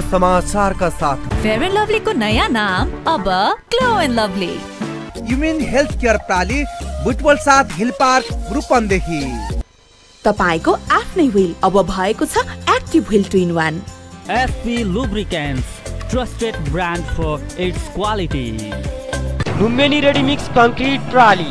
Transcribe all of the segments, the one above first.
समाचारका साथ। Fair and लभलीको नयाँ नाम अब glow and lovely women health care प्राली Butwal साथ हिल पार्क रूपन्देही तपाईँको आफ्नै व्हिल अब भएको छ active wheel two in one SP Lubricants, trusted brand for its quality. Lumbini ready mix concrete प्राली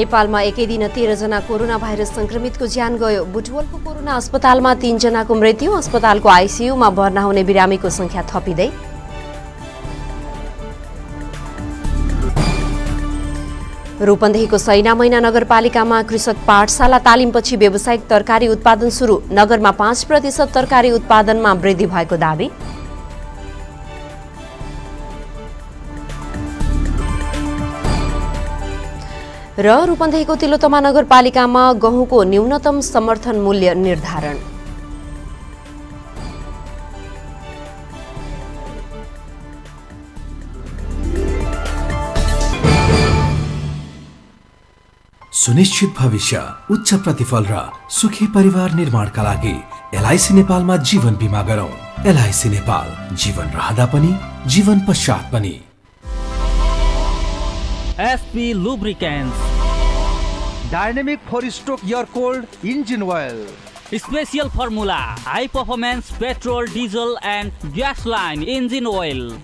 नेपालमा एकै दिन तेह्रजना कोरोना भाइरस संक्रमितको ज्यान गयो। बुटवलको कोरोना अस्पतालमा तीनजनाको मृत्यु। अस्पतालको आइसियुमा भर्ना हुने बिरामीको संख्या थपिँदै। रूपन्देहीको सैना मैना नगरपालिकामा कृषक पाठशाला तालिमपछि व्यावसायिक तरकारी उत्पादन सुरु। नगरमा पाँच प्रतिशत तरकारी उत्पादनमा वृद्धि भएको दावी। र रूपन्देहीको तिलोतमा नगरपालिकामा गहुँको न्यूनतम समर्थन मूल्य निर्धारण। सुनिश्चित भविष्य उच्च प्रतिफल र सुखी परिवार निर्माणका लागि एलआइसी नेपालमा जीवन बिमा गरौँ। एलआइसी नेपाल जीवन रहँदा पनि जीवन पश्चात पनि। SP Lubricants, Dynamic 4 stroke air cold engine oil, Special Formula, High Performance Petrol, Diesel and Gasoline Engine Oil,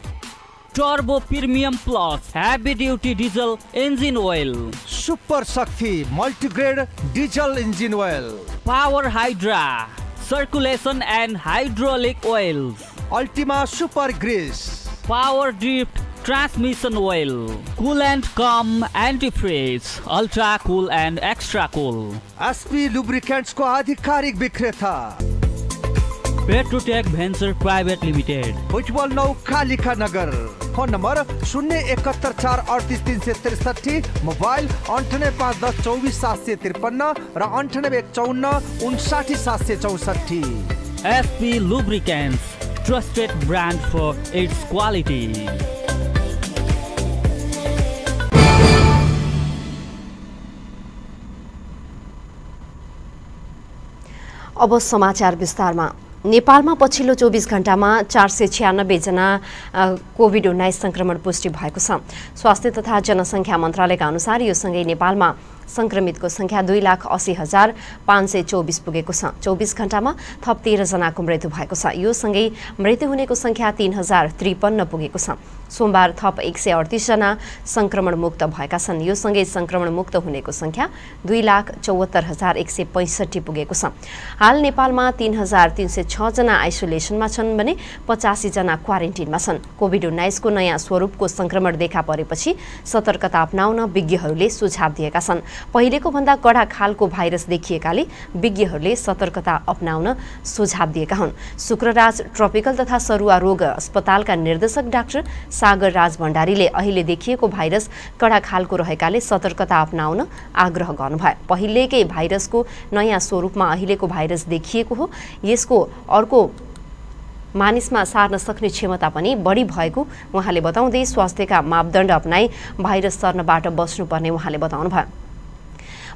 Turbo Premium Plus Heavy Duty Diesel Engine Oil, Super Shakti Multigrade Diesel Engine Oil, Power Hydra, Circulation and Hydraulic Oils, Ultima Super Grease, Power Drift transmission oil. Coolant cum antifreeze, ultra cool and extra cool. SP लुब्रिकेन्ट्सको आधिकारिक विक्रेता Petrotech Venture Private Limited. भुजबल नौ कालिका नगर phone number शून्य एकहत्तर चार अडतिस तिन सय त्रिसठी मोबाइल अन्ठानब्बे पाँच दस चौबिस सात सय त्रिपन्न र अन्ठानब्बे चौन्न उन्साठी सात सय चौसठी SP Lubricants, trusted brand for its quality. अब समाचार विस्तारमा। नेपालमा पछिल्लो चौबिस घण्टामा चार सय छ्यानब्बेजना कोभिड उन्नाइस सङ्क्रमण पुष्टि भएको छ। स्वास्थ्य तथा जनसङ्ख्या मन्त्रालयका अनुसार यो सँगै नेपालमा सङ्क्रमितको सङ्ख्या दुई लाख असी हजार पाँच सय चौबिस पुगेको छ। चौबिस घण्टामा थप तेह्रजनाको मृत्यु भएको छ। यो सँगै मृत्यु हुनेको सङ्ख्या तिन हजार त्रिपन्न पुगेको छ। सोमबार थप एक सय अडतिसजना सङ्क्रमण मुक्त भएका छन्। यो सँगै सङ्क्रमण मुक्त हुनेको सङ्ख्या दुई लाख चौहत्तर हजार एक सय पैँसठी पुगेको छ। हाल नेपालमा तिन हजार तिन सय छजना आइसोलेसनमा छन् भने पचासीजना क्वारेन्टिनमा छन्। कोभिड उन्नाइसको नयाँ स्वरूपको सङ्क्रमण देखा परेपछि सतर्कता अप्नाउन विज्ञहरूले सुझाव दिएका छन्। पहिलेको भन्दा कडा खालको भाइरस देखिएकाले विज्ञहरूले सतर्कता अप्नाउन सुझाव दिएका हुन्। शुक्रराज ट्रपिकल तथा सरुवा रोग अस्पतालका निर्देशक डाक्टर सागर राज भण्डारीले अहिले देखिएको भाइरस कडा खालको रहेकाले सतर्कता अप्नाउन आग्रह गर्नुभयो। पहिलेकै भाइरसको नयाँ स्वरूपमा अहिलेको भाइरस देखिएको हो। यसको अर्को मानिसमा सार्न सक्ने क्षमता पनि बढी भएको उहाँले बताउँदै स्वास्थ्यका मापदण्ड अप्नाई भाइरस सर्नबाट बस्नुपर्ने उहाँले बताउनुभयो।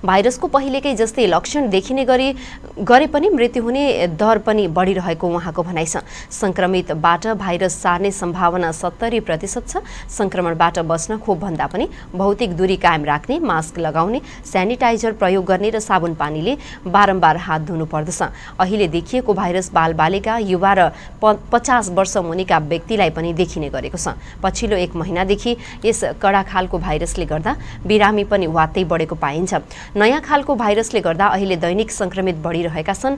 भाइरसको पहिलेकै जस्तै लक्षण देखिने गरी गरे पनि मृत्यु हुने दर पनि बढिरहेको उहाँको भनाइ छ। सङ्क्रमितबाट भाइरस सार्ने सम्भावना सत्तरी प्रतिशत छ। सङ्क्रमणबाट बस्न खोपभन्दा पनि भौतिक दूरी कायम राख्ने मास्क लगाउने सेनिटाइजर प्रयोग गर्ने र साबुन पानीले बारम्बार हात धुनु पर्दछ। अहिले देखिएको भाइरस बालबालिका युवा र पचास वर्ष मुनिका व्यक्तिलाई पनि देखिने गरेको छ। पछिल्लो एक महिनादेखि यस कडा खालको भाइरसले गर्दा बिरामी पनि वात्तै बढेको पाइन्छ। नयाँ खालको भाइरसले गर्दा अहिले दैनिक सङ्क्रमित बढिरहेका छन्।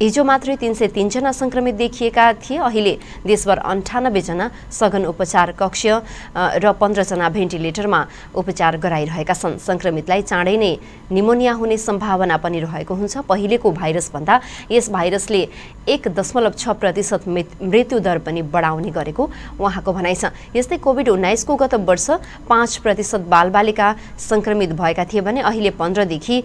हिजो मात्रै तिन सय तिनजना सङ्क्रमित देखिएका थिए। अहिले देशभर अन्ठानब्बेजना सघन उपचार कक्ष र पन्ध्रजना भेन्टिलेटरमा उपचार गराइरहेका छन्। सङ्क्रमितलाई चाँडै नै निमोनिया हुने सम्भावना पनि रहेको हुन्छ। पहिलेको भाइरसभन्दा यस भाइरसले एक दशमलव छ प्रतिशत मृत- मृत्युदर पनि बढाउने गरेको उहाँको भनाइ छ। यस्तै कोभिड उन्नाइसको गत वर्ष पाँच प्रतिशत बालबालिका सङ्क्रमित भएका थिए भने अहिले पन्ध्रदेखि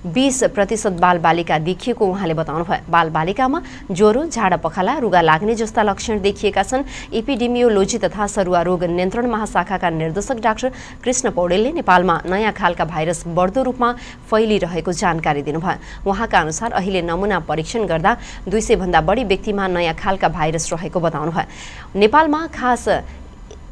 बिस प्रतिशत बालबालिका देखिएको उहाँले बताउनुभयो। बालबालिकामा ज्वरो झाडा पखाला रुगा लाग्ने जस्ता लक्षण देखिएका छन्। इपिडेमियोलोजी तथा सरुवा रोग नियन्त्रण महाशाखाका निर्देशक डाक्टर कृष्ण पौडेलले नेपालमा नयाँ खालका भाइरस बढ्दो रूपमा फैलिरहेको जानकारी दिनुभयो। उहाँका अनुसार अहिले नमुना परीक्षण गर्दा दुई सयभन्दा बढी व्यक्तिमा नयाँ खालका भाइरस रहेको बताउनुभयो। नेपालमा खास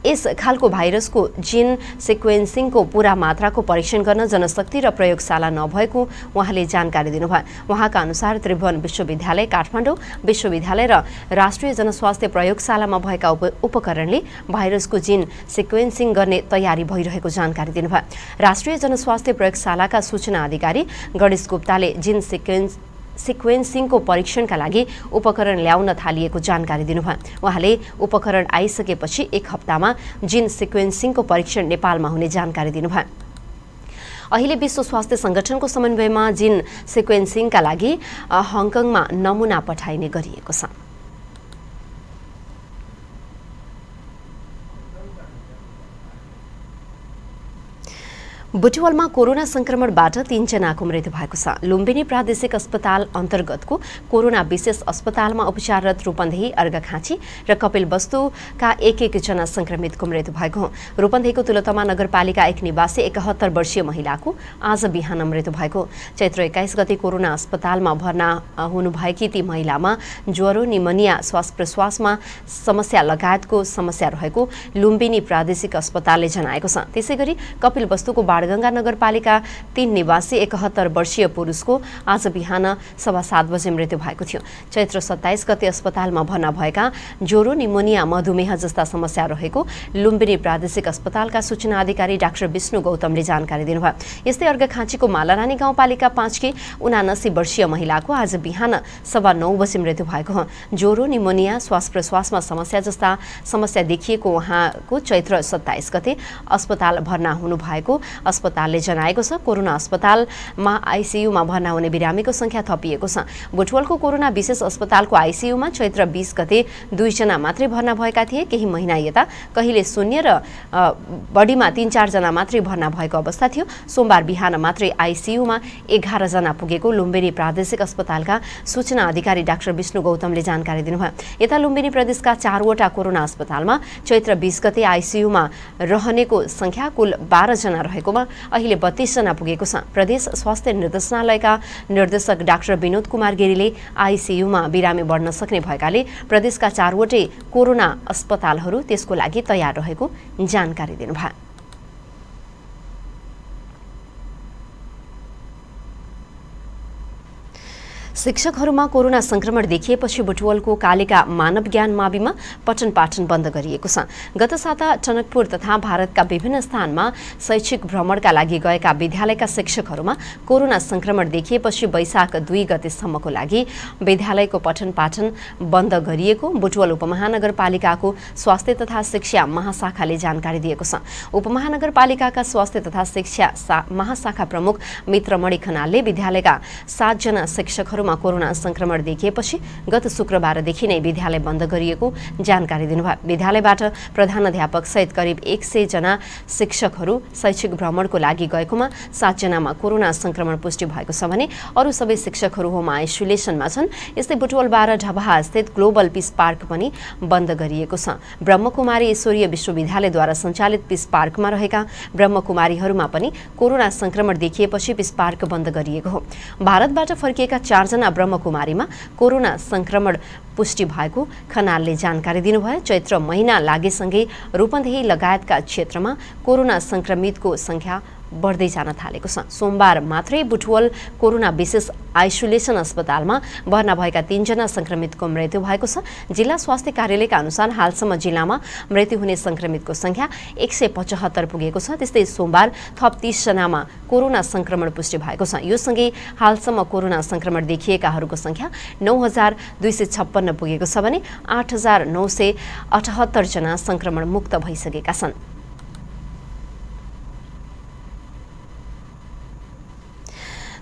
यस खालको भाइरसको जिन सिक्वेन्सिङको पुरा मात्राको परीक्षण गर्न जनशक्ति र प्रयोगशाला नभएको उहाँले जानकारी दिनुभयो। उहाँका अनुसार त्रिभुवन विश्वविद्यालय काठमाडौँ विश्वविद्यालय र राष्ट्रिय जनस्वास्थ्य प्रयोगशालामा भएका उप उपकरणले भाइरसको जिन सिक्वेन्सिङ गर्ने तयारी भइरहेको जानकारी दिनुभयो। राष्ट्रिय जनस्वास्थ्य प्रयोगशालाका सूचना अधिकारी गणेश गुप्ताले जिन सिक्वेन्स सिक्वेन्सिङको परीक्षणका लागि उपकरण ल्याउन थालिएको जानकारी दिनुभयो। उहाँले उपकरण आइसकेपछि एक हप्तामा जिन सिक्वेन्सिङको परीक्षण नेपालमा हुने जानकारी दिनुभयो। अहिले विश्व स्वास्थ्य सङ्गठनको समन्वयमा जिन सिक्वेन्सिङका लागि हङकङमा नमुना पठाइने गरिएको छ। बुटवलमा कोरोना संक्रमणबाट तीनजनाको मृत्यु भएको छ। लुम्बिनी प्रादेशिक अस्पताल अन्तर्गतको कोरोना विशेष अस्पतालमा उपचाररत रूपन्देही अर्घाखाँची र कपिल वस्तुका एक एकजना संक्रमितको मृत्यु भएको हो। रूपन्देहीको तुलतमा नगरपालिका एक निवासी एकहत्तर वर्षीय महिलाको आज बिहान मृत्यु भएको। चैत्र एक्काइस गते कोरोना अस्पतालमा भर्ना हुनुभएकी ती महिलामा ज्वरो निमोनिया श्वास प्रश्वासमा समस्या लगायतको समस्या रहेको लुम्बिनी प्रादेशिक अस्पतालले जनाएको छ। त्यसै गरी कपिल वस्तुको बाणगङ्गा नगरपालिका तीन निवासी एकहत्तर वर्षीय पुरुषको आज बिहान सवा सात बजे मृत्यु भएको थियो। चैत्र सत्ताइस गते अस्पतालमा भर्ना भएका ज्वरो निमोनिया मधुमेह जस्ता समस्या रहेको लुम्बिनी प्रादेशिक अस्पतालका सूचना अधिकारी डाक्टर विष्णु गौतमले जानकारी दिनुभयो। यस्तै अर्घखाँचीको मालारानी गाउँपालिका पाँचकी उनासी वर्षीय महिलाको आज बिहान सवा नौ बजे मृत्यु भएको हो। ज्वरो निमोनिया श्वास प्रश्वासमा समस्या जस्ता समस्या देखिएको उहाँको चैत्र सत्ताइस गते अस्पताल भर्ना हुनुभएको अस्पतालले जनाएको छ। कोरोना अस्पतालमा आइसियुमा भर्ना हुने बिरामीको सङ्ख्या थपिएको छ। बुटवलको कोरोना विशेष अस्पतालको आइसियुमा चैत्र बिस गते दुईजना मात्रै भर्ना भएका थिए। केही महिना यता कहिले शून्य र बढीमा तिन चारजना मात्रै भर्ना भएको अवस्था थियो। सोमबार बिहान मात्रै आइसियुमा एघारजना पुगेको लुम्बिनी प्रादेशिक अस्पतालका सूचना अधिकारी डाक्टर विष्णु गौतमले जानकारी दिनुभयो। यता लुम्बिनी प्रदेशका चारवटा कोरोना अस्पतालमा चैत्र बिस गते आइसियुमा रहनेको सङ्ख्या कुल बाह्रजना रहेकोमा अहिले बत्तीसजना पुगेको छ। प्रदेश स्वास्थ्य निर्देशनालयका निर्देशक डाक्टर विनोद कुमार गिरीले आइसियुमा बिरामी बढ्न सक्ने भएकाले प्रदेशका चारवटै कोरोना अस्पतालहरू त्यसको लागि तयार रहेको जानकारी दिनुभयो। शिक्षकहरूमा कोरोना संक्रमण देखिएपछि बुटवलको कालिका मानव ज्ञान माविमा पठन पाठन बन्द गरिएको छ। गत साता टनकपुर तथा भारतका विभिन्न स्थानमा शैक्षिक भ्रमणका लागि गएका विद्यालयका शिक्षकहरूमा कोरोना संक्रमण देखिएपछि वैशाख दुई गतेसम्मको लागि विद्यालयको पठन पाठन बन्द गरिएको बुटवल उपमहानगरपालिकाको स्वास्थ्य तथा शिक्षा महाशाखाले जानकारी दिएको छ। उपमहानगरपालिकाका स्वास्थ्य तथा शिक्षा महाशाखा प्रमुख मित्रमणि खनालले विद्यालयका सातजना शिक्षकहरू विद्यालयमा कोरोना संक्रमण देखिएपछि गत शुक्रबारदेखि नै विद्यालय बन्द गरिएको जानकारी दिनुभयो। विद्यालयबाट प्रधान सहित करिब एक सयजना शिक्षकहरू शैक्षिक भ्रमणको लागि गएकोमा सातजनामा कोरोना संक्रमण पुष्टि भएको छ भने अरू सबै शिक्षकहरू होम आइसोलेसनमा छन्। यस्तै बुटवलबार ढबहा स्थित ग्लोबल पिस पार्क पनि बन्द गरिएको छ। ब्रह्मकुमारी ईश्वरीय विश्वविद्यालयद्वारा सञ्चालित पिस पार्कमा रहेका ब्रह्मकुमारीहरूमा पनि कोरोना संक्रमण देखिएपछि पिस पार्क बन्द गरिएको हो। भारतबाट फर्किएका चारजना एकजना ब्रह्मकुमारीमा कोरोना संक्रमण पुष्टि भएको खनालले जानकारी दिनुभयो। चैत्र महिना लागेसँगै रूपन्देही लगायतका क्षेत्रमा कोरोना संक्रमितको सङ्ख्या बढ्दै जान थालेको छ। सोमबार मात्रै बुटवल कोरोना विशेष आइसोलेसन अस्पतालमा भर्ना भएका तीनजना संक्रमितको मृत्यु भएको छ। जिल्ला स्वास्थ्य कार्यालयका अनुसार हालसम्म जिल्लामा मृत्यु हुने संक्रमितको संख्या एक सय पचहत्तर पुगेको छ। त्यस्तै सोमबार थप तीसजनामा कोरोना संक्रमण पुष्टि भएको छ। यो सँगै हालसम्म कोरोना संक्रमण देखिएकाहरूको संख्या नौ हजार दुई सय छप्पन्न पुगेको छ भने आठ हजार नौ सय अठहत्तरजना संक्रमण मुक्त भइसकेका छन्।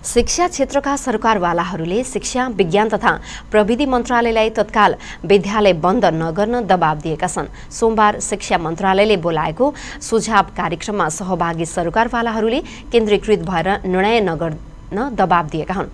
शिक्षा क्षेत्रका सरकारवालाहरूले शिक्षा विज्ञान तथा प्रविधि मन्त्रालयलाई तत्काल विद्यालय बन्द नगर्न दबाब दिएका छन्। सोमबार शिक्षा मन्त्रालयले बोलाएको सुझाव कार्यक्रममा सहभागी सरकारवालाहरूले केन्द्रीकृत भएर निर्णय नगर दबाब दिएका हुन्।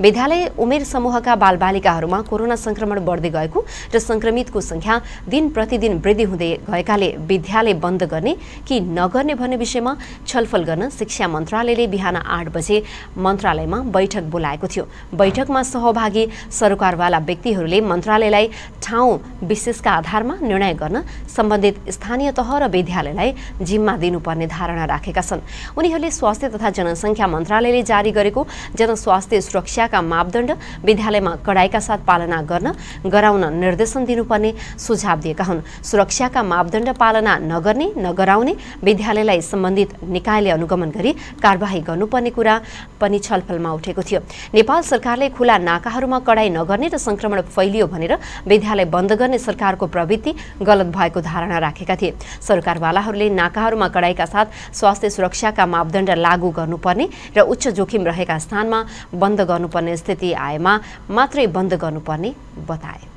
विद्यालय उमेर समूहका बालबालिकाहरूमा कोरोना संक्रमण बढ्दै गएको र संक्रमितको संख्या दिन प्रतिदिन वृद्धि हुँदै गएकाले विद्यालय बन्द गर्ने कि नगर्ने भन्ने विषयमा छलफल गर्न शिक्षा मन्त्रालयले बिहान आठ बजे मन्त्रालयमा बैठक बोलाएको थियो। बैठकमा सहभागी सरकारवाला व्यक्तिहरूले मन्त्रालयलाई ठाउँ विशेषका आधारमा निर्णय गर्न सम्बन्धित स्थानीय तह र विद्यालयलाई जिम्मा दिनुपर्ने धारणा राखेका छन्। उनीहरूले स्वास्थ्य तथा जनसङ्ख्या मन्त्रालयले जारी गरेको जनस्वास्थ्य सुरक्षाका मापदण्ड विद्यालयमा कडाइका साथ पालना गर्न गराउन निर्देशन दिनुपर्ने सुझाव दिएका हुन्। सुरक्षाका मापदण्ड पालना नगर्ने नगराउने विद्यालयलाई सम्बन्धित निकायले अनुगमन गरी कारवाही गर्नुपर्ने कुरा पनि छलफलमा उठेको थियो। नेपाल सरकारले खुला नाकाहरूमा कडाई नगर्ने र संक्रमण फैलियो भनेर विद्यालय बन्द गर्ने सरकारको प्रवृत्ति गलत भएको धारणा राखेका थिए। सरकारवालाहरूले नाकाहरूमा कडाइका साथ स्वास्थ्य सुरक्षाका मापदण्ड लागू गर्नुपर्ने र उच्च जोखिम रहेका स्थानमा बन्द गर्नुपर्ने स्थिति आएमा मात्रै बन्द गर्नुपर्ने बताए।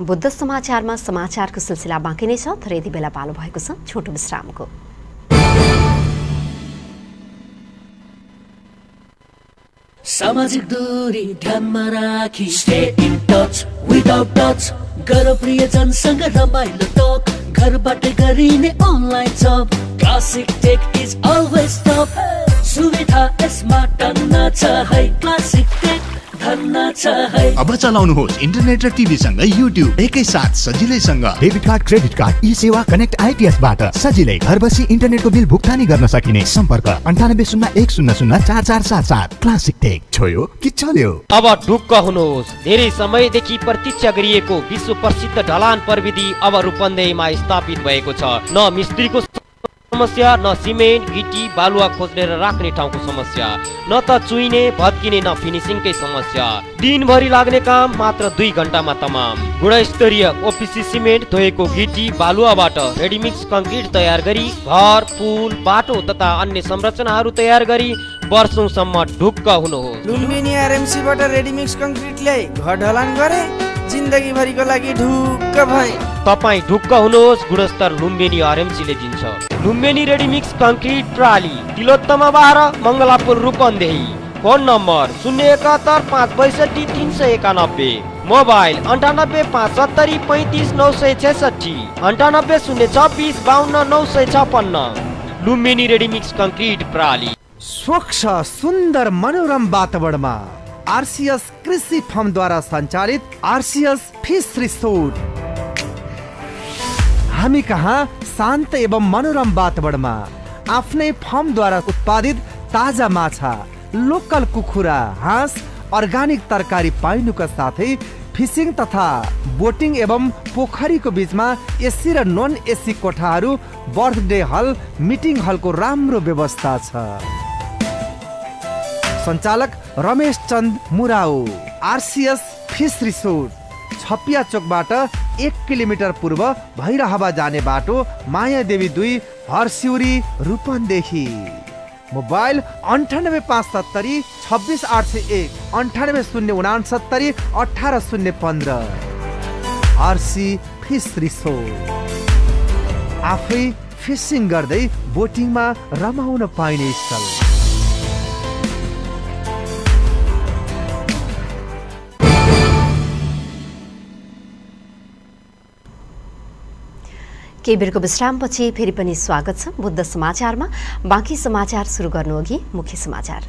बुद्ध समाचारमा समाचारको सिलसिला बाँकी नै छ। तर यति बेला पालो भएको छ। छोटो विश्रामको। सामाजिक दूरी ध्यानमा राखी stay in touch without touch गर प्रियजनसँग रमाइलो टक घरबाटै गरिने online job. Classic tech is always top सुविधा यसमा टन्न छ है। क्लासिक टेक अब चलाउनुहोस् इन्टरनेट र टिभी सँगै युट्युब एकैसाथ सजिलैसँग। Debit card credit card eSewa connect आइपिएसबाट सजिलै घर बसी इन्टरनेटको बिल भुक्तानी गर्न सकिने। सम्पर्क अन्ठानब्बे शून्य एक शून्य शून्य चार चार सात सात। क्लासिक टेक छोयो कि चल्यो? अब ढुक्क हुनुहोस्। धेरै समयदेखि प्रतीक्षा गरिएको विश्व प्रसिद्ध ढलान प्रविधि अब रूपन्देहीमा स्थापित भएको छ। न मिस्त्रीको समस्या न सिमेन्ट गिटी बालुवा खोज्ने र राख्ने ठाउँको समस्या न त चुइने भत्किने न फिनिसिङकै समस्या। दिनभरि लाग्ने काम मात्र दुई घन्टामा तमाम। गुणस्तरीय ओपिसी सिमेन्ट धोएको गिटी बालुवाबाट रेडिमिक्स कङ्क्रिट तयार गरी घर पुल बाटो तथा अन्य संरचनाहरू तयार गरी वर्षौसम्म ढुक्क हुनुहोस्। लुम्बिनी आरएमसीबाट रेडिमिक्स कङ्क्रिट ल्याई घर ढलान गरे जिन्दगीभरिको लागि ढुक्क भए। तपाईँ ढुक्क हुनुहोस् गुणस्तर लुम्बिनी आरएमसीले दिन्छ। लुम्बिनी रेडिमिक्स कङ्क्रिट प्राली तिलोत्तमा बाह्र मङ्गलापुर रूपन्देही। फोन नम्बर शून्य एकात्तर पाँच बैसठी तिन सय एकानब्बे। मोबाइल अन्ठानब्बे पाँच सत्तरी पैँतिस नौ सय छेसठी अन्ठानब्बे शून्य छब्बिस बाहन्न नौ सय छपन्न लुम्बिनी रेडिमिक्स कङ्क्रिट प्राली स्वच्छ सुन्दर मनोरम वातावरणमा आरसिएस कृषि फर्मद्वारा सञ्चालित आरसिएस फिस रिसोर्ट। हामी कहाँ शान्त एवं मनोरम वातावरणमा आफ्नै फर्मद्वारा उत्पादित ताजा माछा लोकल कुखुरा हाँस अर्ग्यानिक तरकारी पाइनुका साथै फिसिङ तथा बोटिङ एवं पोखरीको बिचमा एसी र नन एसी कोठाहरू बर्थडे हल मिटिङ हलको राम्रो व्यवस्था छ। सञ्चालक Ramesh Chand Murau RCS fish resort. छपिया चोकबाट एक किलोमिटर पूर्व भैरहवा जाने बाटो माया देवी दुई हरसिउरी रूपन्देही। मोबाइल अन्ठानब्बे पाँच सत्तरी छब्बिस आठ सय एक अन्ठानब्बे शून्य उनासत्तरी अठार शून्य पन्ध्र। RC fish resort. आफै फिसिङ गर्दै बोटिङमा रमाउन पाइने स्थल। केही बेरको विश्रामपछि फेरि पनि स्वागत छ बुद्ध समाचारमा। बाँकी समाचार सुरु गर्नुअघि मुख्य समाचार।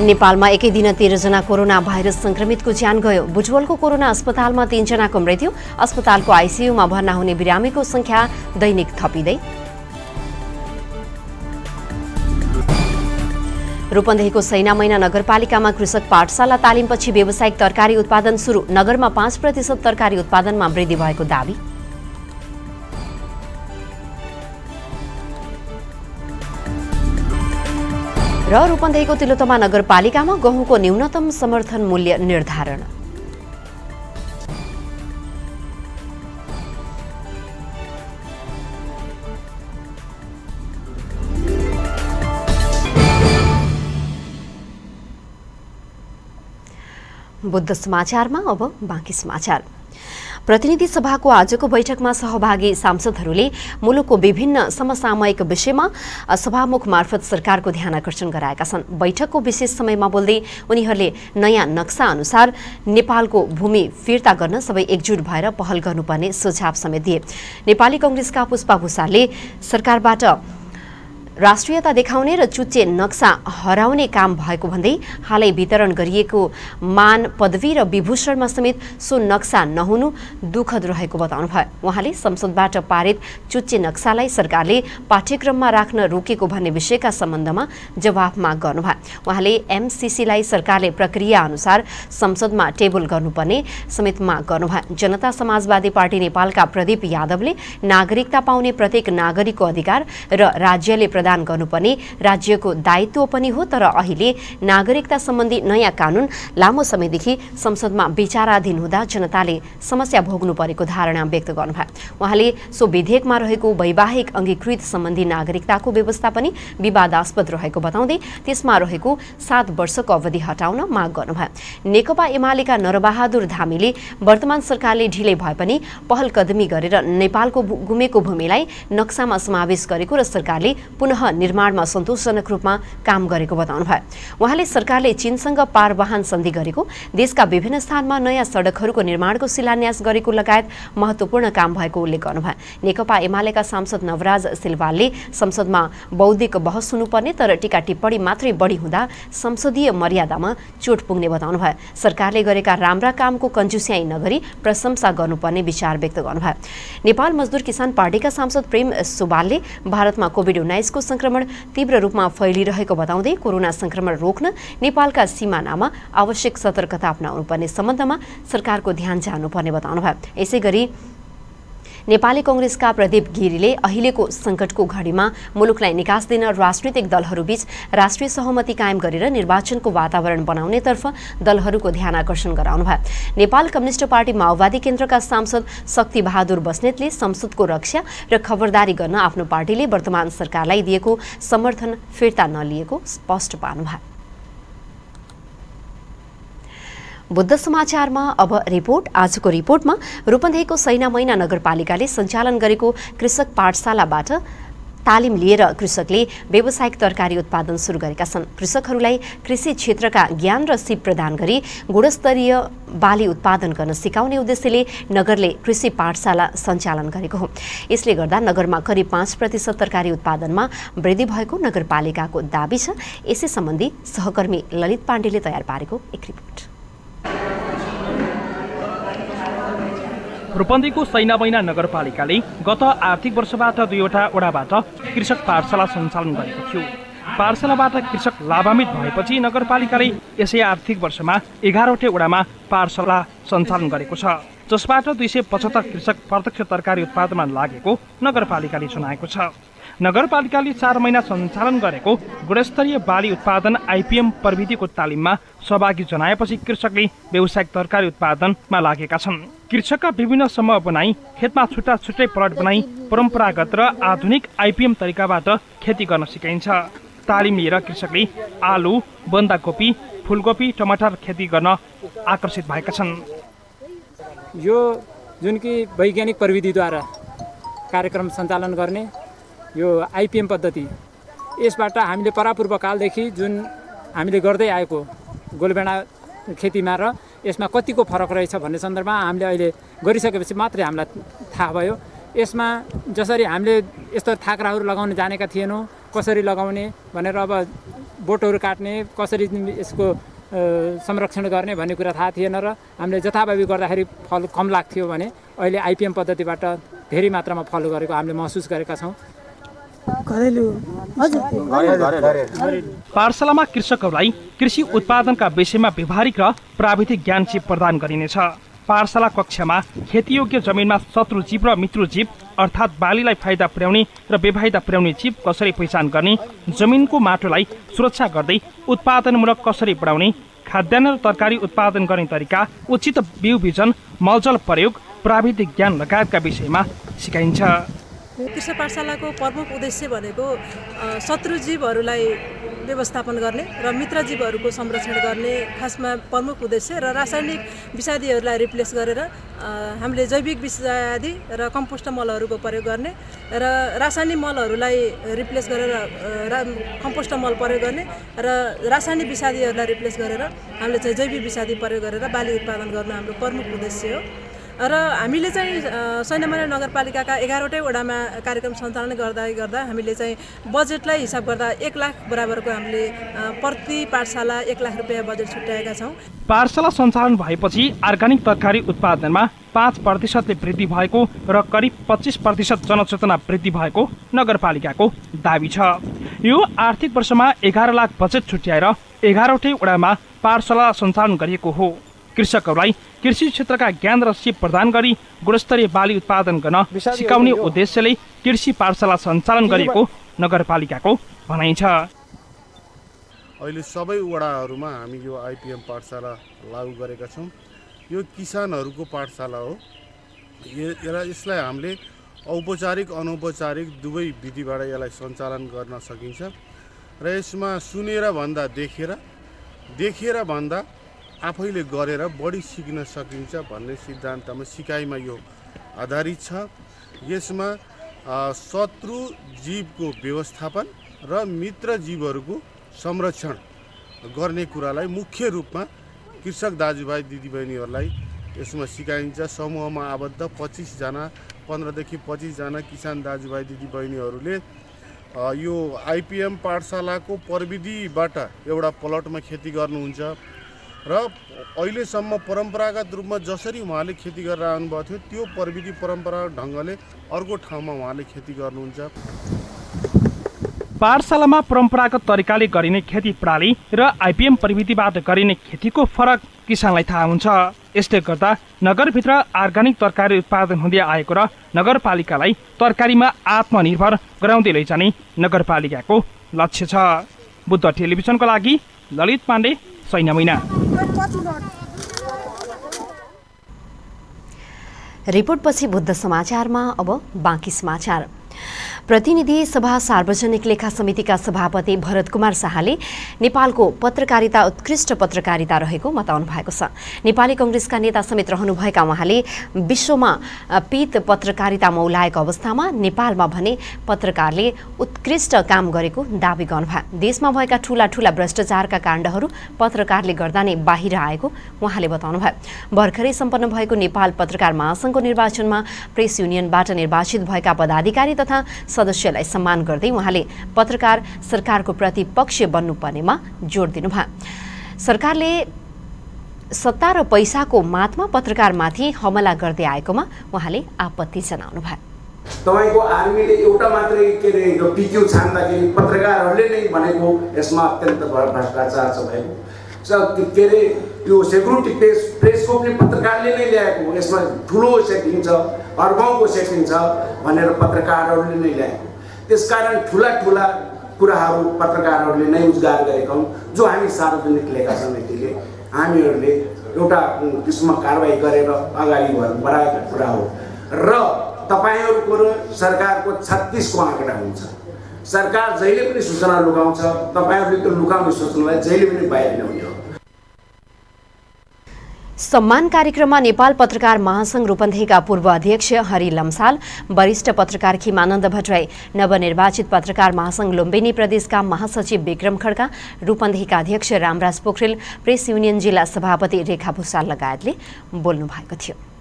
नेपालमा एकै दिन तेह्रजना कोरोना भाइरस संक्रमितको ज्यान गयो। बुटवलको कोरोना अस्पतालमा तीनजनाको मृत्यु। अस्पतालको आइसियुमा भर्ना हुने बिरामीको संख्या दैनिक थपिँदै रूपन्देहीको सैना मैना नगरपालिकामा कृषक पाठशाला तालिमपछि व्यावसायिक तरकारी उत्पादन सुरु। नगरमा पाँच प्रतिशत तरकारी उत्पादनमा वृद्धि भएको दावी। र रूपन्देहीको तिलोतमा नगरपालिकामा गहुँको न्यूनतम समर्थन मूल्य निर्धारण। बुद्ध समाचारमा अब बाँकी समाचार। प्रतिनिधि सभाको आजको बैठकमा सहभागी सांसदहरूले मुलुकको विभिन्न समसामयिक विषयमा सभामुख मार्फत सरकारको ध्यान आकर्षण गराएका छन्। बैठकको विशेष समयमा बोल्दै उनीहरूले नयाँ नक्सा अनुसार नेपालको भूमि फिर्ता गर्न सबै एकजुट भएर पहल गर्नुपर्ने सुझाव समेत दिए। नेपाली कङ्ग्रेसका पुष्पा भूषालले सरकारबाट राष्ट्रियता देखाउने र चुच्चे नक्सा हराउने काम भएको भन्दै हालै वितरण गरिएको मान पदवी र विभूषणमा समेत सो नक्सा नहुनु दुःखद रहेको बताउनु भयो उहाँले संसदबाट पारित चुच्चे नक्सालाई सरकारले पाठ्यक्रममा राख्न रोकेको भन्ने विषयका सम्बन्धमा जवाफ माग गर्नुभयो। उहाँले एमसिसीलाई सरकारले प्रक्रिया अनुसार संसदमा टेबल गर्नुपर्ने समेत माग गर्नुभयो। जनता समाजवादी पार्टी नेपालका प्रदीप यादवले नागरिकता पाउने प्रत्येक नागरिकको अधिकार र राज्यले प्रदान गर्नुपर्ने राज्यको दायित्व पनि हो तर अहिले नागरिकता सम्बन्धी नयाँ कानुन लामो समयदेखि संसदमा विचाराधीन हुँदा जनताले समस्या भोग्नु परेको धारणा व्यक्त गर्नुभयो। उहाँले सो विधेयकमा रहेको वैवाहिक अङ्गीकृत सम्बन्धी नागरिकताको व्यवस्था पनि विवादास्पद रहेको बताउँदै त्यसमा रहेको सात वर्षको अवधि हटाउन माग गर्नुभयो। नेकपा एमालेका नरबहादुर धामीले वर्तमान सरकारले ढिलै भए पनि पहल कदमी गरेर नेपालको गुमेको भूमिलाई नक्सामा समावेश गरेको र सरकारले पुनः निर्माणमा सन्तोषजनक रूपमा काम गरेको बताउनु भयो उहाँले सरकारले चीनसँग पारवाहन सन्धि गरेको देशका विभिन्न स्थानमा नयाँ सडकहरूको निर्माणको शिलान्यास गरेको लगायत महत्वपूर्ण काम भएको उल्लेख गर्नुभयो। नेकपा एमालेका सांसद नवराज सिलवालले संसदमा बौद्धिक बहस हुनुपर्ने तर टीका टिप्पणी मात्रै बढी हुँदा संसदीय मर्यादामा चोट पुग्ने बताउनु भयो सरकारले गरेका राम्रा कामको कन्जुस्याई नगरी प्रशंसा गर्नुपर्ने विचार व्यक्त गर्नुभयो। नेपाल मजदुर किसान पार्टीका सांसद प्रेम सुवालले भारतमा कोभिड उन्नाइसको संक्रमण तीव्र रूपमा फैलिरहेको बताउँदै कोरोना संक्रमण रोक्न नेपालका सिमानामा आवश्यक सतर्कता अप्नाउनुपर्ने सम्बन्धमा सरकारको ध्यान जानुपर्ने बताउनुभयो। यसै गरी नेपाली कङ्ग्रेसका प्रदीप गिरीले अहिलेको सङ्कटको घडीमा मुलुकलाई निकास दिन राजनीतिक दलहरूबीच राष्ट्रिय सहमति कायम गरेर निर्वाचनको वातावरण बनाउनेतर्फ दलहरूको ध्यान आकर्षण गराउनु भयो नेपाल कम्युनिस्ट पार्टी माओवादी केन्द्रका सांसद शक्ति बहादुर बस्नेतले संसदको रक्षा र खबरदारी गर्न आफ्नो पार्टीले वर्तमान सरकारलाई दिएको समर्थन फिर्ता नलिएको स्पष्ट पार्नुभयो। बुद्ध समाचारमा अब रिपोर्ट। आजको रिपोर्टमा रूपन्देहीको सैना मैना नगरपालिकाले सञ्चालन गरेको कृषक पाठशालाबाट तालिम लिएर कृषकले व्यावसायिक तरकारी उत्पादन सुरु गरेका छन्। कृषकहरूलाई कृषि क्षेत्रका ज्ञान र सिप प्रदान गरी गुणस्तरीय बाली उत्पादन गर्न सिकाउने उद्देश्यले नगरले कृषि पाठशाला सञ्चालन गरेको हो। यसले गर्दा नगरमा करिब पाँच प्रतिशत तरकारी उत्पादनमा वृद्धि भएको नगरपालिकाको दावी छ। यसै सम्बन्धी सहकर्मी ललित पाण्डेले तयार पारेको एक रिपोर्ट। रूपन्देहीको सैना मैना नगरपालिकाले गत आर्थिक वर्षबाट दुईवटा वडाबाट कृषक पाठशाला सञ्चालन गरेको थियो। पाठशालाबाट कृषक लाभान्वित भएपछि नगरपालिकाले यसै आर्थिक वर्षमा एघारवटै वडामा पाठशाला सञ्चालन गरेको छ। जसबाट दुई सय पचहत्तर कृषक प्रत्यक्ष तरकारी उत्पादनमा लागेको नगरपालिकाले जनाएको छ। नगरपालिकाले चार महिना सञ्चालन गरेको गुणस्तरीय बाली उत्पादन आइपिएम प्रविधिको तालिममा सहभागी जनाएपछि कृषकले व्यावसायिक तरकारी उत्पादनमा लागेका छन्। कृषकका विभिन्न समूह बनाई खेतमा छुट्टा छुट्टै प्लट बनाई परम्परागत र आधुनिक आइपिएम तरिकाबाट खेती गर्न सिकाइन्छ। तालिम लिएर कृषकले आलु बन्दाकोपी फुलकोपी टमाटर खेती गर्न आकर्षित भएका छन्। यो जुन कि वैज्ञानिक प्रविधिद्वारा कार्यक्रम सञ्चालन गर्ने यो आइपिएम पद्धति यसबाट हामीले परापूर्वकालदेखि जुन हामीले गर्दै आएको गोलबेडा खेतीमा र यसमा कतिको फरक रहेछ भन्ने सन्दर्भमा हामीले अहिले गरिसकेपछि मात्रै हामीलाई थाहा भयो। यसमा जसरी हामीले यस्तो थाक्राहरू लगाउन जानेका थिएनौँ कसरी लगाउने भनेर अब बोटहरू काट्ने कसरी यसको संरक्षण गर्ने भन्ने कुरा थाहा थिएन र हामीले जथाभावी गर्दाखेरि फल कम लाग्थ्यो भने अहिले आइपिएम पद्धतिबाट धेरै मात्रामा फलो गरेको हामीले महसुस गरेका छौँ। पाठशालामा कृषकहरूलाई कृषि उत्पादनका विषयमा व्यवहारिक र प्राविधिक ज्ञान चिप प्रदान गरिनेछ। पाठशाला कक्षामा खेतीयोग्य जमिनमा शत्रु जीव र मित्रु जीव अर्थात् बालीलाई फाइदा पुर्याउने र बेफाइदा पुर्याउने जीव कसरी पहिचान गर्ने जमिनको माटोलाई सुरक्षा गर्दै उत्पादनमूलक कसरी बढाउने खाद्यान्न र तरकारी उत्पादन गर्ने तरिका उचित बिउ बिजन मलजल प्रयोग प्राविधिक ज्ञान लगायतका विषयमा सिकाइन्छ। कृषक पाठशालाको प्रमुख उद्देश्य भनेको शत्रु जीवहरूलाई व्यवस्थापन गर्ने र मित्र जीवहरूको संरक्षण गर्ने खासमा प्रमुख उद्देश्य र रासायनिक विषादीहरूलाई रिप्लेस गरेर हामीले जैविक विषादी र कम्पोस्ट मलहरूको प्रयोग गर्ने र रासायनिक मलहरूलाई रिप्लेस गरेर रा कम्पोस्ट मल प्रयोग गर्ने र रासायनिक विषादीहरूलाई रिप्लेस गरेर हामीले चाहिँ जैविक विषादी प्रयोग गरेर बाली उत्पादन गर्न हाम्रो प्रमुख उद्देश्य हो। र हामीले चाहिँ अ, सैन्यमन्त्री नगरपालिकाका एघारवटै वडामा कार्यक्रम सञ्चालन गर्दा गर्दा हामीले चाहिँ बजेटलाई हिसाब गर्दा एक लाख बराबरको हामीले प्रति पाठशाला एक लाख रुपियाँ बजेट छुट्याएका छौँ। पाठशाला सञ्चालन भएपछि अर्ग्यानिक तरकारी उत्पादनमा पाँच प्रतिशतले वृद्धि भएको र करिब पच्चिस प्रतिशत जनचेतना वृद्धि भएको नगरपालिकाको दावी छ। यो आर्थिक वर्षमा एघार लाख बजेट छुट्याएर एघारवटै वडामा पाठशाला सञ्चालन गरिएको हो। कृषकहरूलाई कृषि क्षेत्रका ज्ञान र सिप प्रदान गरी गुणस्तरीय बाली उत्पादन गर्न सिकाउने उद्देश्यले कृषि पाठशाला सञ्चालन गरेको नगरपालिकाको भनाइ छ। अहिले सबै वडाहरूमा हामी यो आइपिएम पाठशाला लागू गरेका छौँ। यो किसानहरूको पाठशाला हो। यसलाई हामीले औपचारिक अनौपचारिक दुवै विधिबाट यसलाई सञ्चालन गर्न सकिन्छ। र यसमा सुनेर भन्दा देखेर देखेर भन्दा आफैले गरेर बढी सिक्न सकिन्छ भन्ने सिद्धान्तमा सिकाइमा यो आधारित छ। यसमा शत्रु जीवको व्यवस्थापन र मित्र जीवहरूको संरक्षण गर्ने कुरालाई मुख्य रूपमा कृषक दाजुभाइ दिदीबहिनीहरूलाई यसमा सिकाइन्छ। समूहमा आबद्ध पच्चिसजना पन्ध्रदेखि पच्चिसजना किसान दाजुभाइ दिदीबहिनीहरूले यो आइपिएम पाठशालाको प्रविधिबाट एउटा प्लटमा खेती गर्नुहुन्छ। र अहिलेसम्म परम्परागत रूपमा जसरी उहाँले खेती गरेर आउनुभएको थियो त्यो प्रविधि परम्परागत ढङ्गले अर्को ठाउँमा उहाँले खेती गर्नुहुन्छ। पाठशालामा परम्परागत तरिकाले गरिने खेती प्रणाली र आइपिएम प्रविधिबाट गरिने खेतीको फरक किसानलाई थाहा हुन्छ। यसले गर्दा नगरभित्र अर्ग्यानिक तरकारी उत्पादन हुँदै आएको र नगरपालिकालाई तरकारीमा आत्मनिर्भर गराउँदै लैजाने नगरपालिकाको लक्ष्य छ। बुद्ध टेलिभिजनको लागि ललित पाण्डे सैन्य मैना रिपोर्टपछि बुद्ध समाचारमा अब बाँकी समाचार। प्रतिनिधि सभा सार्वजनिक लेखा समितिका सभापति भरत कुमार शाहले नेपालको पत्रकारिता उत्कृष्ट पत्रकारिता रहेको बताउनु भएको छ। नेपाली कङ्ग्रेसका नेता समेत रहनुभएका उहाँले विश्वमा पीत पत्रकारिता मौलाएको अवस्थामा नेपालमा भने पत्रकारले उत्कृष्ट काम गरेको दावी गर्नुभयो। देशमा भएका ठूला ठूला भ्रष्टाचारका काण्डहरू पत्रकारले गर्दा नै बाहिर आएको उहाँले बताउनुभयो भर्खरै सम्पन्न भएको नेपाल पत्रकार महासङ्घको निर्वाचनमा प्रेस युनियनबाट निर्वाचित भएका पदाधिकारी तथा सदस्यलाई सम्मान गर्दै उहाँले पत्रकार सरकारको प्रतिपक्ष बन्नुपर्नेमा जोड दिनुभयो। सरकारले सत्ता र पैसाको मातमा पत्रकारमाथि हमला गर्दै आएकोमा उहाँले आपत्ति जनाउनुभयो तपाईँको आर्मीले एउटा मात्रै के अरे यो पिक्यू छान्दाखेरि पत्रकारहरूले नै भनेको यसमा अत्यन्त भ्रष्टाचार छ भएको। के अरे यो सेक्युरिटी प्रेस प्रेसको पनि पत्रकारले नै ल्याएको यसमा ठुलो सेटिङ छ अर्बौँको सेटिङ छ भनेर पत्रकारहरूले नै ल्याएको। त्यसकारण ठुला ठुला कुराहरू पत्रकारहरूले नै उद्गार गरेका हुन् जो हामी सार्वजनिक लेखा समितिले हामीहरूले एउटा किसिममा कारवाही गरेर अगाडि बढाएका कुरा हो। र तपाईँहरूको सरकारको छत्तिसको आँकडा हुन्छ। सरकार जहिले पनि सूचना लुकाउँछ तपाईँहरूले त्यो लुकाउने सूचनालाई जहिले पनि बाहिर ल्याउने हो। सम्मान कार्यक्रममा नेपाल पत्रकार महासङ्घ रूपन्देहीका पूर्व अध्यक्ष हरि लम्साल वरिष्ठ पत्रकार खिमानन्द भट्टराई नवनिर्वाचित पत्रकार महासङ्घ लुम्बिनी प्रदेशका महासचिव विक्रम खड्का रूपन्देहीका अध्यक्ष रामराज पोखरेल प्रेस युनियन जिल्ला सभापति रेखा भूषाल लगायतले बोल्नु भएको थियो।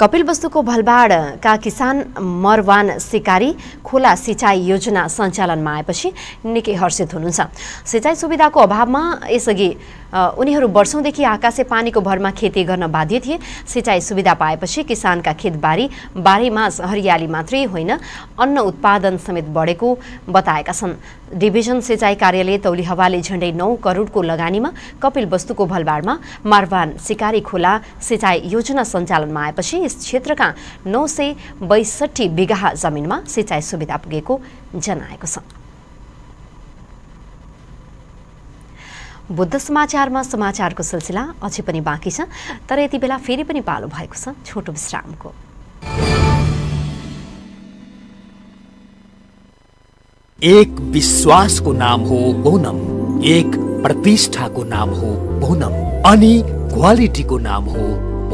कपिलवस्तुको भलबाडका किसान मरवान सिकारी खोला सिँचाइ योजना सञ्चालनमा आएपछि निकै हर्षित हुनुहुन्छ। सिँचाइ सुविधाको अभावमा यसअघि उनीहरू वर्षौँदेखि आकाशे पानीको भरमा खेती गर्न बाध्य थिए। सिँचाइ सुविधा पाएपछि किसानका खेतबारी बाह्रै मास हरियाली मात्रै होइन अन्न उत्पादन समेत बढेको बताएका छन्। डिभिजन सिँचाइ कार्यालय तौली हवाले झण्डै नौ करोडको लगानीमा कपिल वस्तुको भलबाडमा मारवान सिकारी खोला सिँचाइ योजना सञ्चालनमा आएपछि यस क्षेत्रका नौ सय बैसठी बिघा जमिनमा सिँचाइ सुविधा पुगेको जनाएको छ। बुद्ध समाचारमा समाचारको सिलसिला अझै पनि बाँकी छ तर यति बेला फेरि पनि पालो भएको छ छोटो विश्रामको। एक विश्वासको नाम हो ओनम एक प्रतिष्ठाको नाम हो ओनम अनि क्वालिटीको नाम हो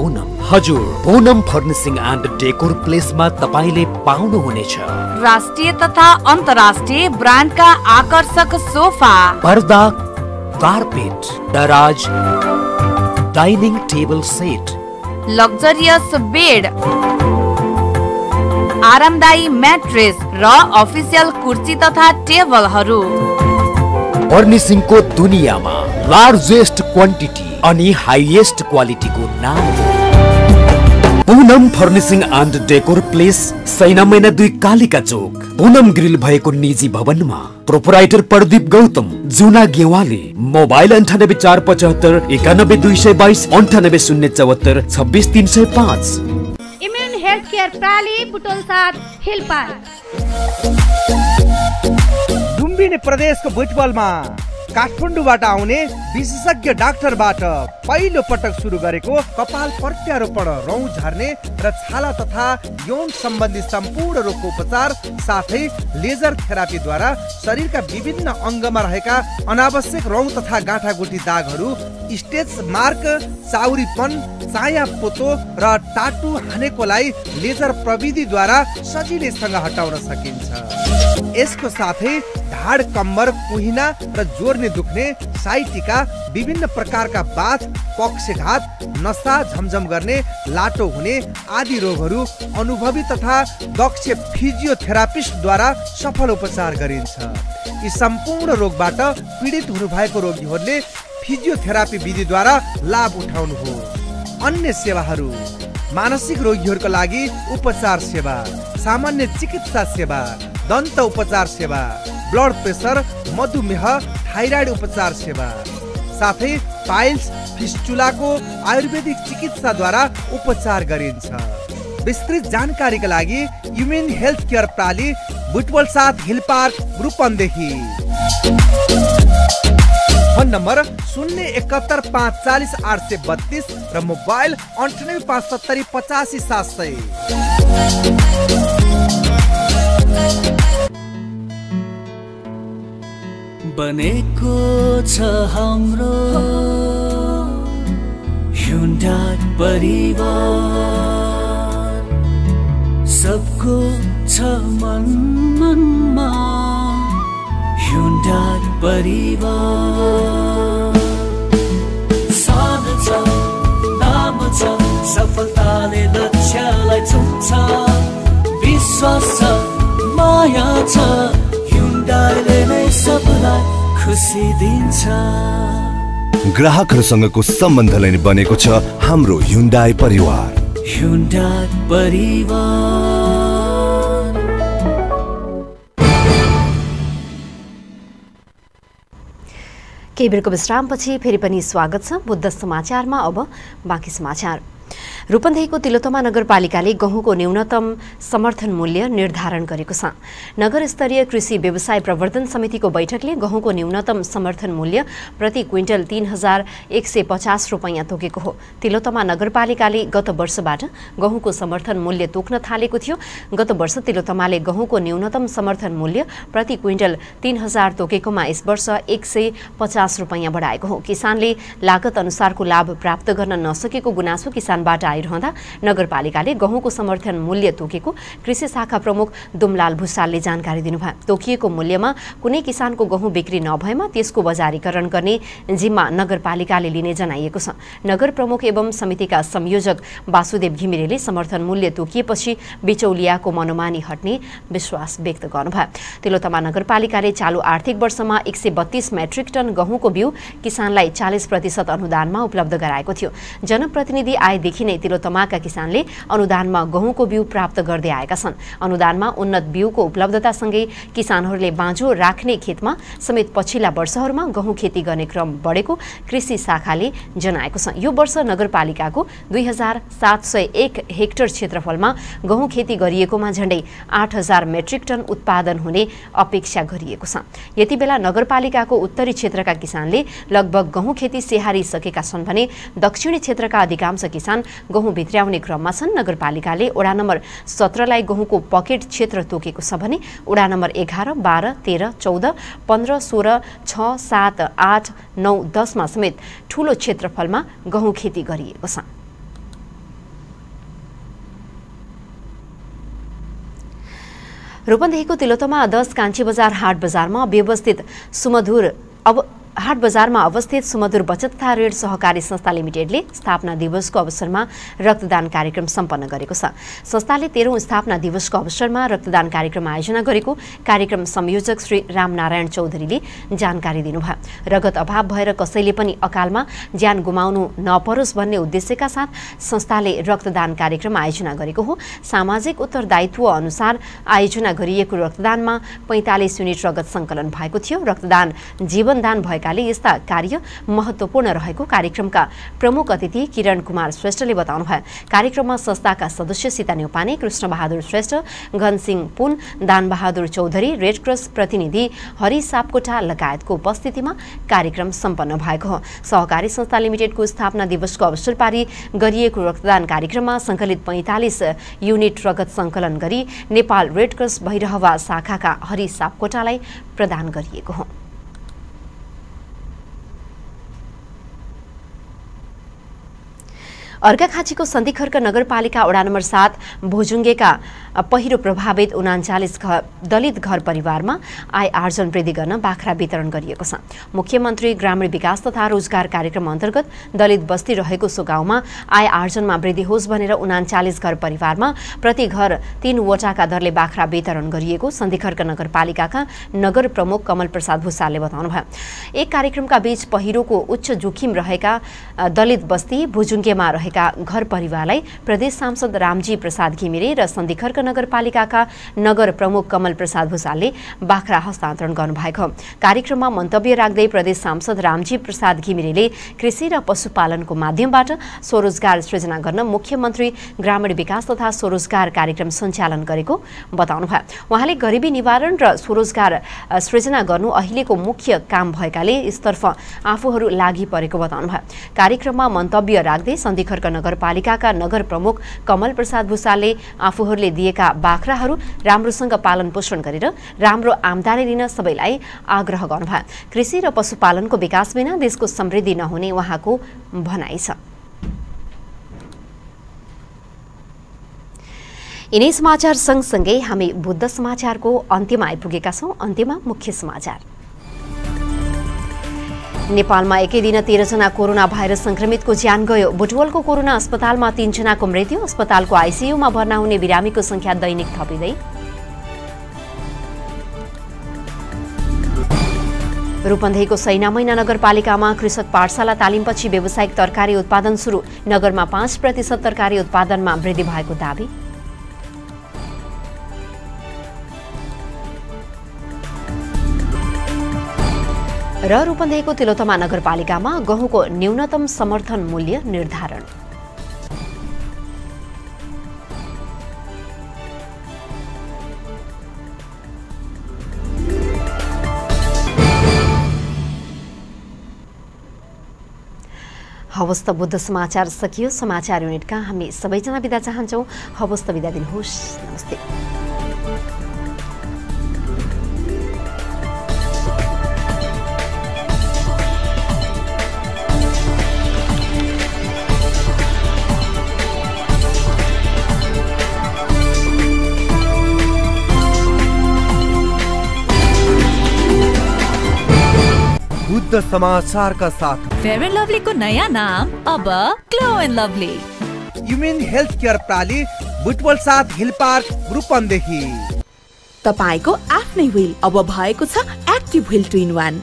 ओनम हजुर ओनम फर्निसिङ एन्ड डेकोर प्लेसमा तपाईँले पाउनुहुनेछ। राष्ट्रिय तथा अन्तर्राष्ट्रिय ब्रान्डका आकर्षक सोफा। पर्दा कार्पेट दराज dining table set luxurious bed आरामदायी म्याट्रेस र अफिसियल कुर्सी तथा टेबलहरू फर्निसिङको दुनियाँमा लार्जेस्ट क्वान्टिटी अनि हाइएस्ट क्वालिटीको नाम Punam furnishing and decor place Sainamaina दुई कालिका चोक पुनम ग्रिल भएको निजी भवनमा प्रोपराइटर प्रदीप गौतम जुना गेवाली मोबाइल अन्ठानब्बे चार पचहत्तर एकानब्बे दुई सय बाइस अन्ठानब्बे शून्य चौहत्तर छब्बिस तिन सय पाँच इम्युन हेल्थ केयर प्राली बुटोल साथ हिल पार्क लुम्बिनी प्रदेशको भुटबलमा काठमाडौँबाट आउने विशेषज्ञ डाक्टरबाट पहिलो पटक सुरु गरेको कपाल प्रत्यारोपण रौँ झर्ने र छाला तथा यौन सम्बन्धी सम्पूर्ण रोगको उपचार साथै लेजर थेरापीद्वारा शरीरका विभिन्न अङ्गमा रहेका अनावश्यक रौँ तथा गाँठागुठी दागहरू स्टेज मार्क चाउरीपन चाया पोतो र टाटु हानेकोलाई लेजर प्रविधिद्वारा सजिलैसँग हटाउन सकिन्छ। यसको साथै ढाड कम्मर कुहिना र जोर्ने दुख्ने साइटिका विभिन्न प्रकारका बाथ पक्षघात नसा झमझम गर्ने लाटो हुने आदि रोगहरू अनुभवी तथा दक्ष फिजियोथेरापिस्टद्वारा सफल उपचार गरिन्छ। यी सम्पूर्ण रोगबाट पीडित हुनुभएको रोगीहरूले फिजियोथेरापी विधिद्वारा लाभ उठाउनुहोस्। अन्य सेवाहरू। मानसिक रोगीहरूका लागि उपचार सेवा सामान्य चिकित्सा सेवा दन्त उपचार सेवा ब्लड प्रेसर मधुमेह थाइराइड उपचार सेवा। साथै पाइल्स फिस्चुलाको आयुर्वेदिक चिकित्साद्वारा उपचार गरिन्छ। विस्तृत जानकारीका लागि युमेन हेल्थ केयर प्राली बुटवल साथ hill park Rupandehi. Phone number शून्य एकहत्तर पाँच चालिस आठ सय बत्तिस र मोबाइल अन्ठानब्बे पाँच सत्तरी पचासी सात सय। बनेको छ हाम्रो हुन्डाई परिवार। सबको छ मन मनमा हुन्डाई परिवार। छ नाम छ सफलताले लक्ष्यलाई छुन्छ विश्वास छ माया छ। खुसी दिन्छ। ग्राहकहरूसँगको सम्बन्धलाई नै बनेको छ हाम्रो हुन्डाई परिवार। हुन्डाई परिवार। केही बेरको विश्रामपछि फेरि पनि स्वागत छ बुद्ध समाचारमा। अब बाँकी समाचार। रूपन्देहीको तिलोतमा नगरपालिकाले गहुँको न्यूनतम समर्थन मूल्य निर्धारण गरेको छ। नगर स्तरीय कृषि व्यवसाय प्रवर्धन समितिको बैठकले गहुँको न्यूनतम समर्थन मूल्य प्रति क्विन्टल तीन हजार एक सय पचास रुपियाँ तोकेको हो। तिलोतमा नगरपालिकाले गत वर्षबाट गहुँको समर्थन मूल्य तोक्न थालेको थियो। गत वर्ष तिलोतमाले गहुँको न्यूनतम समर्थन मूल्य प्रति क्विन्टल तीन हजार तोकेकोमा यस वर्ष एक सय पचास रुपियाँ बढाएको हो। किसानले लागत अनुसारको लाभ प्राप्त गर्न नसकेको गुनासो किसानबाट आइरहँदा नगरपालिकाले गहुँको समर्थन मूल्य तोकेको कृषि शाखा प्रमुख दुमलाल भुसालले जानकारी दिनुभयो। तोकिएको मूल्यमा कुनै किसानको गहुँ बिक्री नभएमा त्यसको बजारीकरण गर्ने जिम्मा नगरपालिकाले लिने जनाइएको छ। नगर प्रमुख एवं समितिका संयोजक वासुदेव घिमिरेले समर्थन मूल्य तोकिएपछि बिचौलियाको मनोमानी हट्ने विश्वास व्यक्त गर्नुभयो। तिलोतमा नगरपालिकाले चालु आर्थिक वर्षमा एक सय बत्तीस मेट्रिक टन गहुँको बिउ किसानलाई चालिस प्रतिशत अनुदानमा उपलब्ध गराएको थियो। जनप्रतिनिधि आए सालदेखि नै तिलोतमाका किसानले अनुदानमा गहुँको बिउ प्राप्त गर्दै आएका छन्। अनुदानमा उन्नत बिउको उपलब्धतासँगै किसानहरूले बाँझो राख्ने खेतमा समेत पछिल्ला वर्षहरूमा गहुँ खेती गर्ने क्रम बढेको कृषि शाखाले जनाएको छ। यो वर्ष नगरपालिकाको दुई हजार सात सय एक हेक्टर क्षेत्रफलमा गहुँ खेती गरिएकोमा झण्डै आठ हजार मेट्रिक टन उत्पादन हुने अपेक्षा गरिएको छ। यति बेला नगरपालिकाको उत्तरी क्षेत्रका किसानले लगभग गहुँ खेती सेहारिसकेका छन् भने दक्षिणी क्षेत्रका अधिकांश किसान गहुँ भित्र्याउने क्रममा छन्। नगरपालिकाले वडा नम्बर सत्रलाई गहुँको पकेट क्षेत्र तोकेको छ भने वडा नम्बर एघार बाह्र तेह्र चौध पन्ध्र सोह्र छ सात आठ नौ दसमा समेत ठूलो क्षेत्रफलमा गहुँ खेती गरिएको छ। रूपन्देहीको तिलोतमा दस कान्छी बजार हाट बजारमा व्यवस्थित सुमधुर अब हाट बजारमा अवस्थित सुमधुर बचत तथा ऋण सहकारी संस्था लिमिटेडले स्थापना दिवसको अवसरमा रक्तदान कार्यक्रम सम्पन्न गरेको छ। संस्थाले तेह्रौँ स्थापना दिवसको अवसरमा रक्तदान कार्यक्रम आयोजना गरेको कार्यक्रम संयोजक श्री रामनारायण चौधरीले जानकारी दिनुभयो। रगत अभाव भएर कसैले पनि अकालमा ज्यान गुमाउनु नपरोस् भन्ने उद्देश्यका साथ संस्थाले रक्तदान कार्यक्रम आयोजना गरेको हो। सामाजिक उत्तरदायित्व अनुसार आयोजना गरिएको रक्तदानमा पैँतालिस युनिट रगत सङ्कलन भएको थियो। रक्तदान जीवनदान भएकाले यस्ता कार्य महत्त्वपूर्ण रहेको कार्यक्रमका प्रमुख अतिथि किरण कुमार श्रेष्ठले बताउनुभयो। कार्यक्रममा संस्थाका सदस्य सीता न्यौपाने कृष्णबहादुर श्रेष्ठ घनसिंह पुन दानबहादुर चौधरी रेड क्रस प्रतिनिधि हरि सापकोटा लगायतको उपस्थितिमा कार्यक्रम सम्पन्न भएको हो। सहकारी संस्था लिमिटेडको स्थापना दिवसको अवसर पारी गरिएको रक्तदान कार्यक्रममा सङ्कलित पैँतालिस युनिट रगत सङ्कलन गरी नेपाल रेड क्रस भैरहवा शाखाका हरि सापकोटालाई प्रदान गरिएको हो। अर्घाखाँचीको सन्धिखर्क नगरपालिका वडा नम्बर सात भोजुङ्गेका पहिरो प्रभावित उनाचालिस घर दलित घर परिवारमा आय आर्जन वृद्धि गर्न बाख्रा वितरण गरिएको छ। मुख्यमन्त्री ग्रामीण विकास तथा रोजगार कार्यक्रम अन्तर्गत दलित बस्ती रहेको सो गाउँमा आय आर्जनमा वृद्धि होस् भनेर उनाचालिस घर परिवारमा प्रति घर तीनवटाका दरले बाख्रा वितरण गरिएको सन्धिखर्क नगरपालिकाका नगर प्रमुख कमल प्रसाद भूषालले बताउनुभयो। एक कार्यक्रमका बीच पहिरोको उच्च जोखिम रहेका दलित बस्ती भुजुङ्गेमा रहेका घर परिवारलाई प्रदेश सांसद रामजी प्रसाद घिमिरे र सन्धिखर्क नगरपालिकाका नगर प्रमुख कमल प्रसाद भूषालले बाख्रा हस्तान्तरण गर्नुभएको। कार्यक्रममा मन्तव्य राख्दै प्रदेश सांसद रामजी प्रसाद घिमिरेले कृषि र पशुपालनको माध्यमबाट स्वरोजगार सृजना गर्न मुख्यमन्त्री ग्रामीण विकास तथा स्वरोजगार कार्यक्रम सञ्चालन गरेको बताउनुभयो। उहाँले गरिबी निवारण र स्वरोजगार सृजना गर्नु अहिलेको मुख्य काम भएकाले यसतर्फ आफूहरू लागि परेको बताउनुभयो। कार्यक्रममा मन्तव्य राख्दै सन्धिखर्क नगरपालिकाका नगर प्रमुख कमल प्रसाद भूषालले आफूहरूले दिएका बाख्राहरू राम्रोसँग पालन पोषण गरेर राम्रो आमदानी दिन सबैलाई आग्रह गर्नुभयो। कृषि र पशुपालनको विकास बिना देशको समृद्धि नहुने उहाँको भनाइ छ। यिनै समाचार सँगसँगै हामी बुद्ध समाचारको अन्त्यमा आइपुगेका छौँ। अन्त्यमा मुख्य समाचार। नेपालमा एकै दिन तेह्रजना कोरोना भाइरस संक्रमितको ज्यान गयो। बुटवलको कोरोना अस्पतालमा तीनजनाको मृत्यु। अस्पतालको आइसियुमा भर्ना हुने बिरामीको संख्या दैनिक थपिँदै। रूपन्देहीको सैनामैना नगरपालिकामा कृषक पाठशाला तालिमपछि व्यावसायिक तरकारी उत्पादन सुरु। नगरमा पाँच प्रतिशत तरकारी उत्पादनमा वृद्धि भएको दावी। र रूपन्देहीको तिलोतमा नगरपालिकामा गहुँको न्यूनतम समर्थन मूल्य निर्धारण। हवस् त बुद्ध समाचार सकियो। समाचार युनिटका हामी सबैजना बिदा चाहन्छौँ। हवस् त बिदा दिनुहोस्। नमस्ते। बुद्ध समाचारका साथ। फेयर एन्ड लभलीको नयाँ नाम अब glow and lovely women health care प्राली Butwal साथ हिल पार्क रूपन्देही तपाईँको आफ्नै व्हिल अब भएको छ active wheel two in one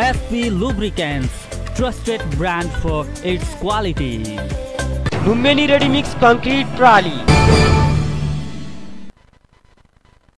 SP Lubricants, trusted brand for its quality. Lumbini ready mix concrete प्राली